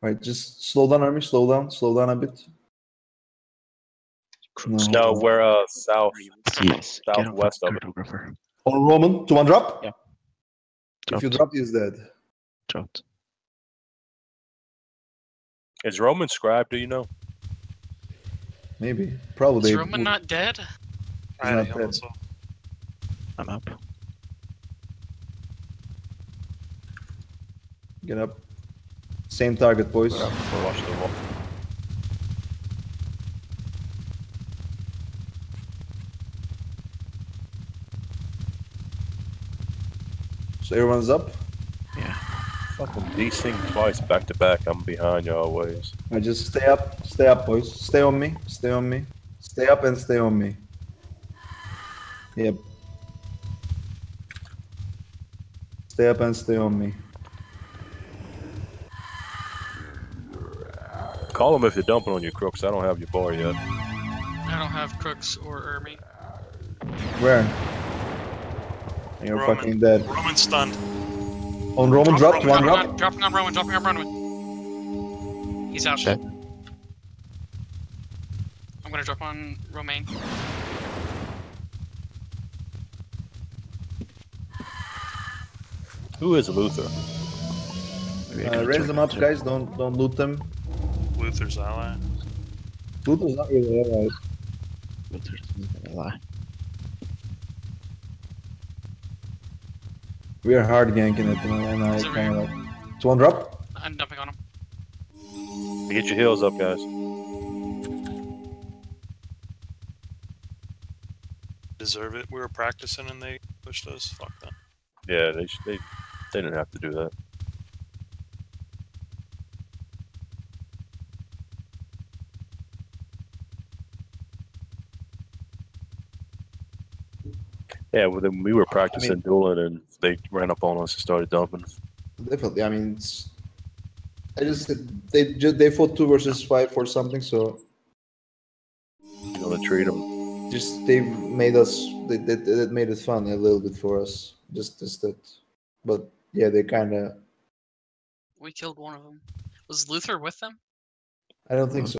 Right, just slow down, army. Slow down. Slow down a bit. No. No, we're uh south. Yes. Southwest of it. cartographer. On Roman, to one drop. Yeah. If you drop, he's dead. Dropped. Is Roman scribe? Do you know? Maybe. Probably. Is Roman not dead? He's not dead. also. I'm up. Get up. Same target, boys. We'll watch the wall. So everyone's up. Yeah. Fucking these things twice back to back. I'm behind you always. I just stay up. Stay up, boys. Stay on me. Stay on me. Stay up and stay on me. Yep. Stay up and stay on me. Call them if you're dumping on your crooks. I don't have your bar yet. I don't have Crooks or Ermi. Where? You're Roman. fucking dead. Roman stunned. On Roman, Drop drop. Roman, One dropping, drop. on, dropping on Roman, dropping on Roman. He's out. Shit. I'm gonna drop on Romaine. Who is Luther? Maybe I Uh, raise them up, guys. Don't don't loot them. Luther's ally. Loot is not really allies. Luther's not gonna. We are hard ganking it, and I Is kind of like. It's one drop. I'm dumping on him. Get your heals up, guys. Deserve it. We were practicing and they pushed us. Fuck them. Yeah, they sh- they they didn't have to do that. Yeah, well, then we were practicing dueling, and they ran up on us and started dumping. Definitely. I mean, it's, I just they ju- they fought two versus five or something, so You know, to treat them. just they made us they, they, they made it fun a little bit for us. Just just that, but yeah, they kind of. We killed one of them. Was Luther with them? I don't think so.